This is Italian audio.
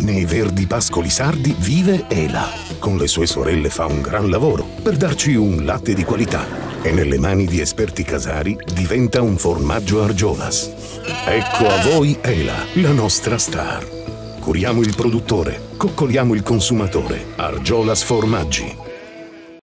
nei verdi pascoli sardi vive Ela. Con le sue sorelle fa un gran lavoro per darci un latte di qualità. E nelle mani di esperti casari diventa un formaggio Argiolas. Ecco a voi Ela, la nostra star. Curiamo il produttore, coccoliamo il consumatore. Argiolas Formaggi